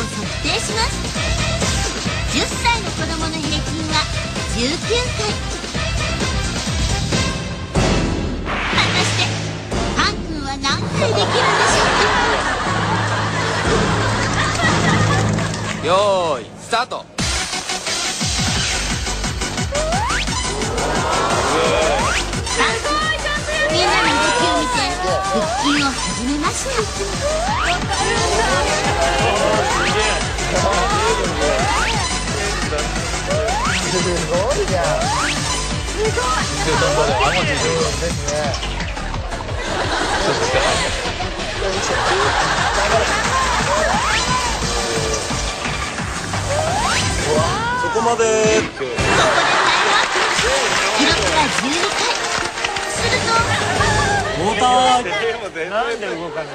測定します。10歳の子供の平均は19回。果たしてパン君は何回できるんでしょうか？よーいスタート。みんなの動きを見て腹筋を始めましたすごいじゃんですねそこまで記録は12回すると。モーターなんで動かない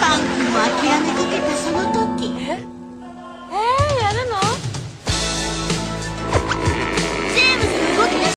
パンクも諦めかけたその時。